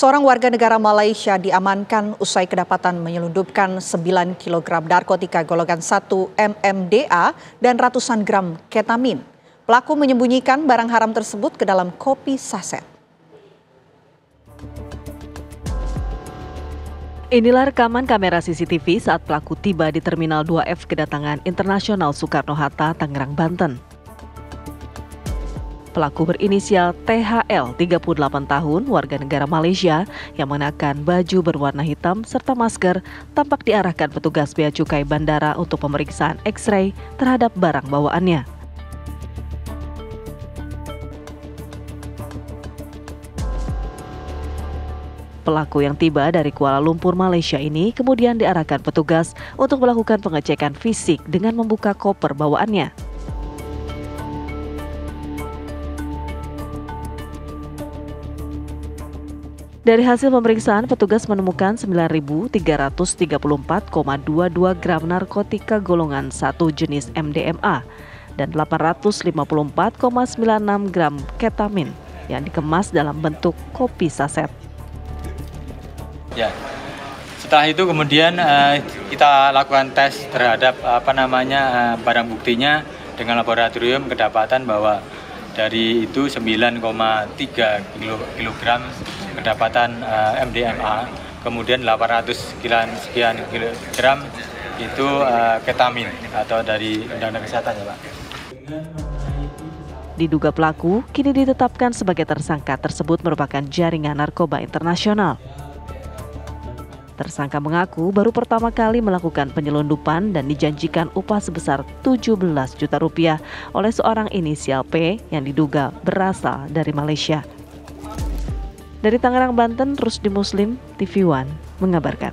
Seorang warga negara Malaysia diamankan usai kedapatan menyelundupkan 9 kg narkotika golongan 1 MMDA dan ratusan gram ketamin. Pelaku menyembunyikan barang haram tersebut ke dalam kopi saset. Inilah rekaman kamera CCTV saat pelaku tiba di Terminal 2F kedatangan Internasional Soekarno-Hatta, Tangerang, Banten. Pelaku berinisial THL, 38 tahun, warga negara Malaysia yang mengenakan baju berwarna hitam serta masker tampak diarahkan petugas bea cukai bandara untuk pemeriksaan X-ray terhadap barang bawaannya. Pelaku yang tiba dari Kuala Lumpur, Malaysia ini kemudian diarahkan petugas untuk melakukan pengecekan fisik dengan membuka koper bawaannya. Dari hasil pemeriksaan, petugas menemukan 9.334,22 gram narkotika golongan 1 jenis MDMA dan 854,96 gram ketamin yang dikemas dalam bentuk kopi saset. Ya, setelah itu kemudian uh, kita lakukan tes terhadap apa namanya uh, barang buktinya dengan laboratorium kedapatan bahwa dari itu 9,3 kilogram kedapatan uh, eh, MDMA, kemudian 800 sekian sekian kilogram itu uh, ketamin atau dari Undang-Undang Kesehatan ya Pak. Diduga pelaku kini ditetapkan sebagai tersangka tersebut merupakan jaringan narkoba internasional. Tersangka mengaku baru pertama kali melakukan penyelundupan dan dijanjikan upah sebesar 17 juta rupiah oleh seorang inisial P yang diduga berasal dari Malaysia. Dari Tangerang, Banten, Rusdi Muslim, TV One mengabarkan.